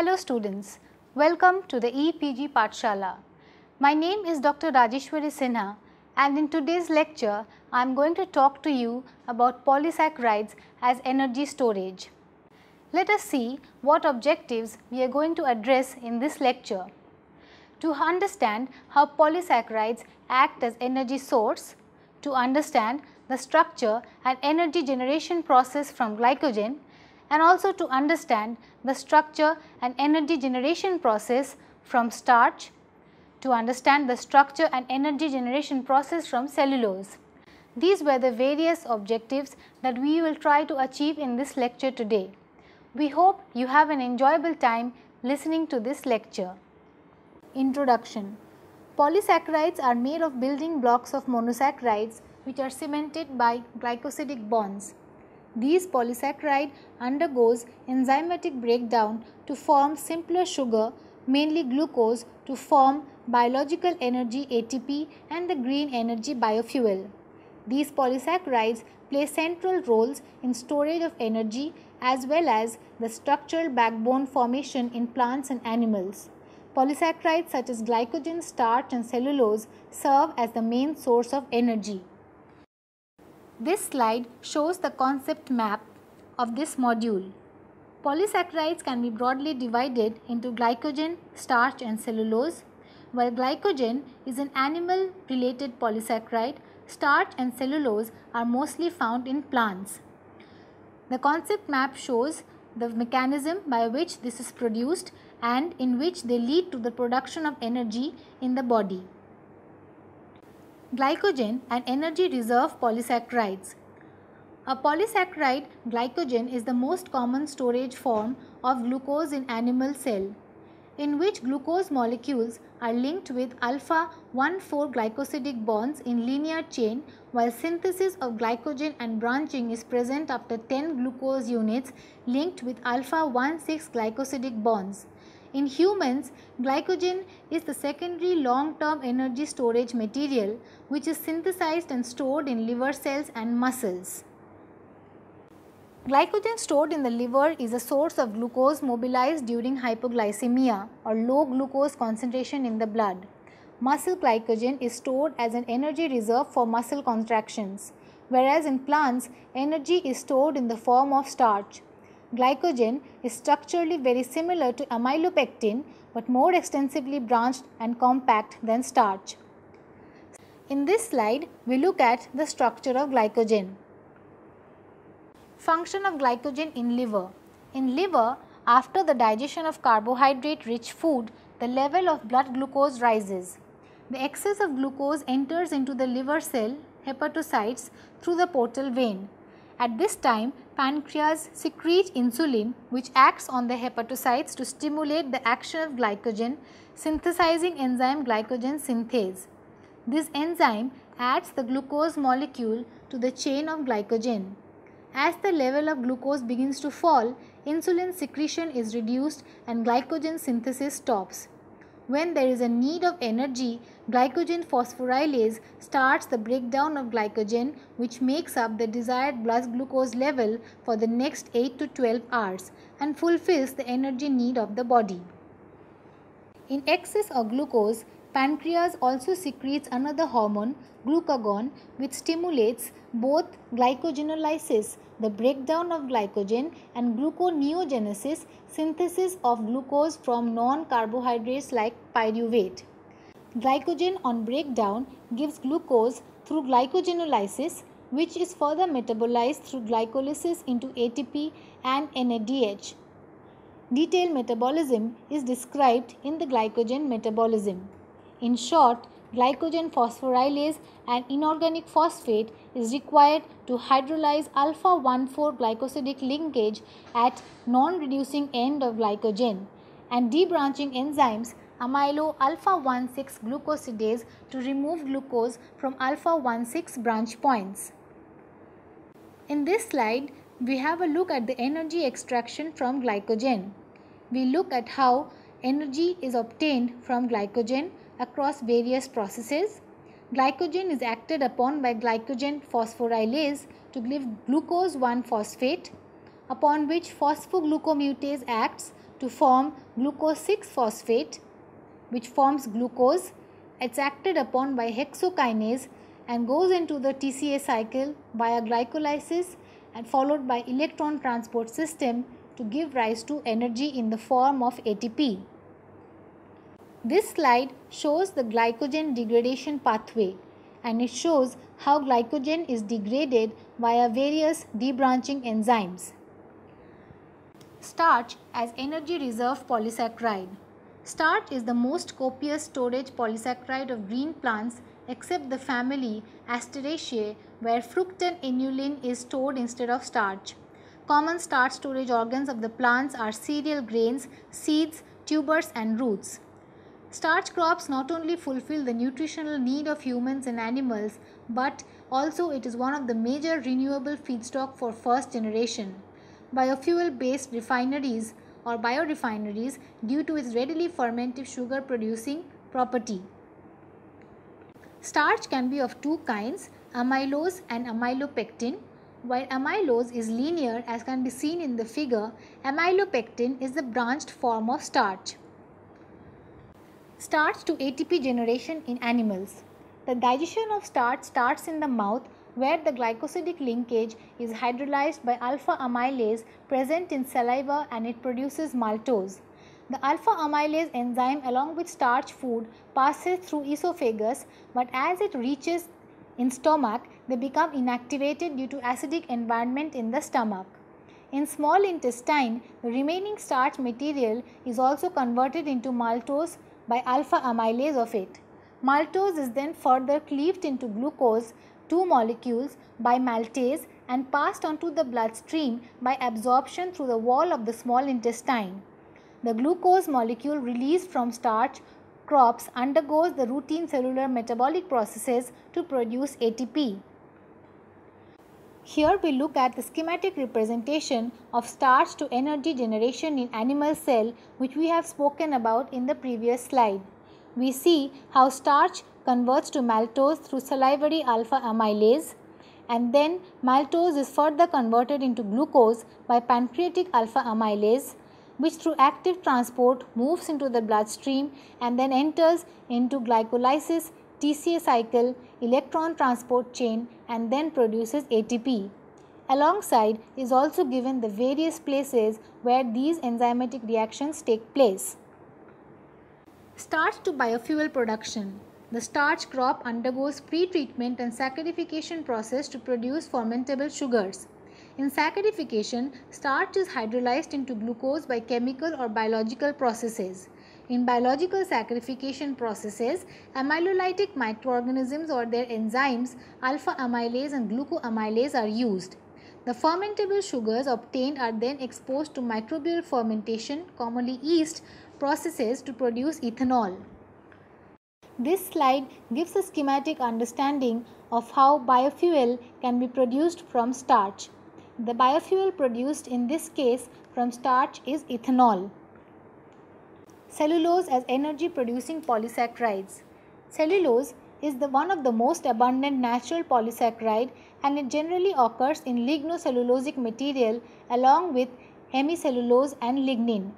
Hello students, welcome to the EPG Pathshala. My name is Dr. Rajeshwari Sinha and in today's lecture I am going to talk to you about polysaccharides as energy storage. Let us see what objectives we are going to address in this lecture. To understand how polysaccharides act as energy source, to understand the structure and energy generation process from glycogen and also to understand the structure and energy generation process from starch, to understand the structure and energy generation process from cellulose. These were the various objectives that we will try to achieve in this lecture today. We hope you have an enjoyable time listening to this lecture. Introduction Polysaccharides are made of building blocks of monosaccharides which are cemented by glycosidic bonds. These polysaccharide undergoes enzymatic breakdown to form simpler sugar mainly glucose to form biological energy ATP and the green energy biofuel. These polysaccharides play central roles in storage of energy as well as the structural backbone formation in plants and animals. Polysaccharides such as glycogen, starch and cellulose serve as the main source of energy. This slide shows the concept map of this module. Polysaccharides can be broadly divided into glycogen, starch and cellulose. While glycogen is an animal related polysaccharide, starch and cellulose are mostly found in plants. The concept map shows the mechanism by which this is produced and in which they lead to the production of energy in the body. Glycogen and energy reserve polysaccharides. A polysaccharide glycogen is the most common storage form of glucose in animal cell in which glucose molecules are linked with alpha 1,4 glycosidic bonds in linear chain while synthesis of glycogen and branching is present after 10 glucose units linked with alpha 1,6 glycosidic bonds. In humans, glycogen is the secondary long-term energy storage material which is synthesized and stored in liver cells and muscles. Glycogen stored in the liver is a source of glucose mobilized during hypoglycemia or low glucose concentration in the blood. Muscle glycogen is stored as an energy reserve for muscle contractions, whereas in plants, energy is stored in the form of starch. Glycogen is structurally very similar to amylopectin but more extensively branched and compact than starch. In this slide, we look at the structure of glycogen. Function of glycogen in liver. In liver, after the digestion of carbohydrate rich food, the level of blood glucose rises. The excess of glucose enters into the liver cell hepatocytes through the portal vein. At this time, pancreas secretes insulin which acts on the hepatocytes to stimulate the action of glycogen synthesizing enzyme glycogen synthase. This enzyme adds the glucose molecule to the chain of glycogen. As the level of glucose begins to fall, insulin secretion is reduced and glycogen synthesis stops. When there is a need of energy, glycogen phosphorylase starts the breakdown of glycogen which makes up the desired blood glucose level for the next 8 to 12 hours and fulfills the energy need of the body. In excess of glucose, pancreas also secretes another hormone, glucagon, which stimulates both glycogenolysis, the breakdown of glycogen, and gluconeogenesis, synthesis of glucose from non-carbohydrates like pyruvate. Glycogen on breakdown gives glucose through glycogenolysis which is further metabolized through glycolysis into ATP and NADH. Detailed metabolism is described in the glycogen metabolism. In short, glycogen phosphorylase and inorganic phosphate is required to hydrolyze alpha 1,4 glycosidic linkage at non-reducing end of glycogen and debranching enzymes amylo alpha 1,6 glucosidase to remove glucose from alpha 1,6 branch points. In this slide, we have a look at the energy extraction from glycogen. We look at how energy is obtained from glycogen across various processes. Glycogen is acted upon by glycogen phosphorylase to give glucose 1 phosphate upon which phosphoglucomutase acts to form glucose 6 phosphate which forms glucose. It's acted upon by hexokinase and goes into the TCA cycle via glycolysis and followed by electron transport system to give rise to energy in the form of ATP. This slide shows the glycogen degradation pathway and it shows how glycogen is degraded via various debranching enzymes. Starch as energy reserve polysaccharide. Starch is the most copious storage polysaccharide of green plants except the family Asteraceae where fructan inulin is stored instead of starch. Common starch storage organs of the plants are cereal grains, seeds, tubers and roots. Starch crops not only fulfill the nutritional need of humans and animals, but also it is one of the major renewable feedstock for first generation. Biofuel based refineries or biorefineries due to its readily fermentive sugar producing property. Starch can be of two kinds, amylose and amylopectin. While amylose is linear as can be seen in the figure, amylopectin is the branched form of starch. Starch to ATP generation in animals. The digestion of starch starts in the mouth where the glycosidic linkage is hydrolyzed by alpha amylase present in saliva and it produces maltose. The alpha amylase enzyme along with starch food passes through esophagus but as it reaches in stomach they become inactivated due to acidic environment in the stomach. In small intestine the remaining starch material is also converted into maltose by alpha amylase of it. Maltose is then further cleaved into glucose, two molecules by maltase and passed on to the bloodstream by absorption through the wall of the small intestine. The glucose molecule released from starch crops undergoes the routine cellular metabolic processes to produce ATP. Here we look at the schematic representation of starch to energy generation in animal cell which we have spoken about in the previous slide. We see how starch converts to maltose through salivary alpha amylase and then maltose is further converted into glucose by pancreatic alpha amylase which through active transport moves into the bloodstream and then enters into glycolysis TCA cycle, electron transport chain and then produces ATP. Alongside is also given the various places where these enzymatic reactions take place. Starch to biofuel production. The starch crop undergoes pre-treatment and saccharification process to produce fermentable sugars. In saccharification, starch is hydrolyzed into glucose by chemical or biological processes. In biological saccharification processes, amylolytic microorganisms or their enzymes alpha amylase and glucoamylase are used. The fermentable sugars obtained are then exposed to microbial fermentation, commonly yeast, processes to produce ethanol. This slide gives a schematic understanding of how biofuel can be produced from starch. The biofuel produced in this case from starch is ethanol. Cellulose as energy producing polysaccharides. Cellulose is the one of the most abundant natural polysaccharide and it generally occurs in lignocellulosic material along with hemicellulose and lignin.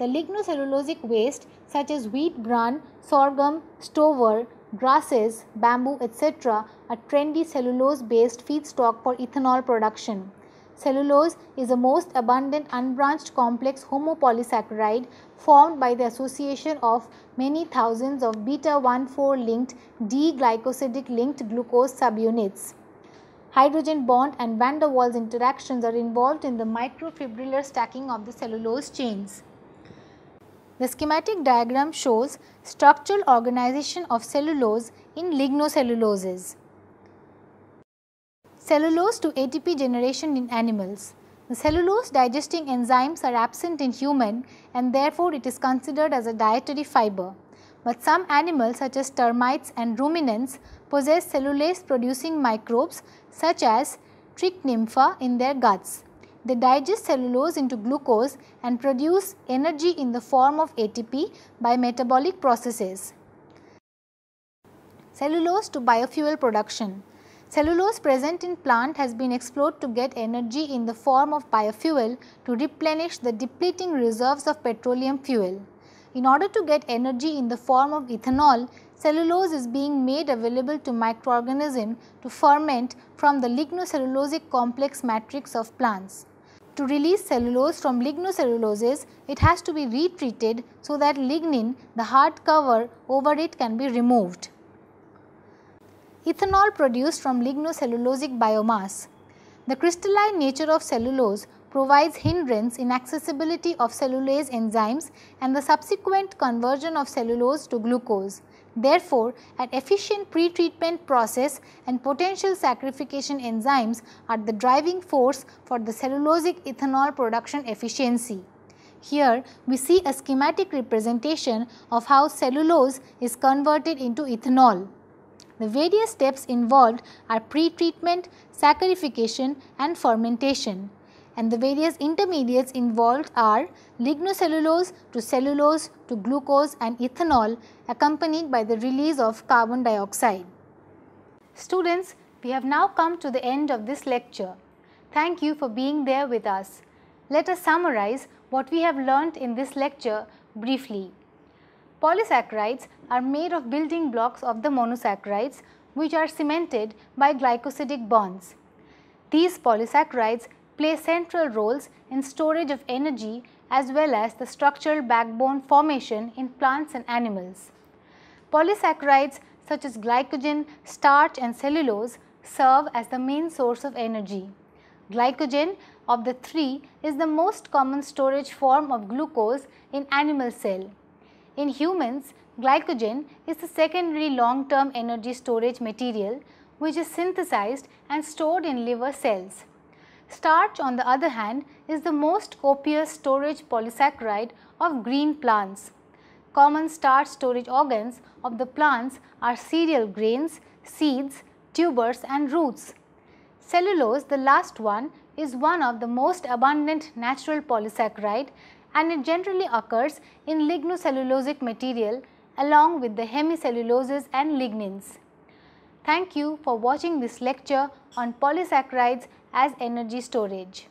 The lignocellulosic waste such as wheat bran, sorghum, stover, grasses, bamboo etc. are trendy cellulose based feedstock for ethanol production. Cellulose is the most abundant unbranched complex homopolysaccharide formed by the association of many thousands of beta 1,4 linked D-glycosidic linked glucose subunits. Hydrogen bond and van der Waals interactions are involved in the microfibrillar stacking of the cellulose chains. The schematic diagram shows structural organization of cellulose in lignocelluloses. Cellulose to ATP generation in animals. The cellulose digesting enzymes are absent in human and therefore it is considered as a dietary fiber. But some animals such as termites and ruminants possess cellulase producing microbes such as Trichonympha in their guts. They digest cellulose into glucose and produce energy in the form of ATP by metabolic processes. Cellulose to biofuel production. Cellulose present in plant has been explored to get energy in the form of biofuel to replenish the depleting reserves of petroleum fuel. In order to get energy in the form of ethanol, cellulose is being made available to microorganisms to ferment from the lignocellulosic complex matrix of plants. To release cellulose from lignocelluloses, it has to be retreated so that lignin, the hard cover over it can be removed. Ethanol produced from lignocellulosic biomass. The crystalline nature of cellulose provides hindrance in accessibility of cellulase enzymes and the subsequent conversion of cellulose to glucose. Therefore, an efficient pretreatment process and potential saccharification enzymes are the driving force for the cellulosic ethanol production efficiency. Here we see a schematic representation of how cellulose is converted into ethanol. The various steps involved are pretreatment, saccharification and fermentation and the various intermediates involved are lignocellulose to cellulose to glucose and ethanol accompanied by the release of carbon dioxide. Students, we have now come to the end of this lecture. Thank you for being there with us. Let us summarize what we have learnt in this lecture briefly. Polysaccharides are made of building blocks of the monosaccharides which are cemented by glycosidic bonds. These polysaccharides play central roles in storage of energy as well as the structural backbone formation in plants and animals. Polysaccharides such as glycogen, starch and cellulose serve as the main source of energy. Glycogen of the three is the most common storage form of glucose in animal cell. In humans, glycogen is the secondary long term energy storage material which is synthesized and stored in liver cells. Starch on the other hand is the most copious storage polysaccharide of green plants. Common starch storage organs of the plants are cereal grains, seeds, tubers and roots. Cellulose, the last one, is one of the most abundant natural polysaccharide and it generally occurs in lignocellulosic material along with the hemicelluloses and lignins. Thank you for watching this lecture on polysaccharides as energy storage.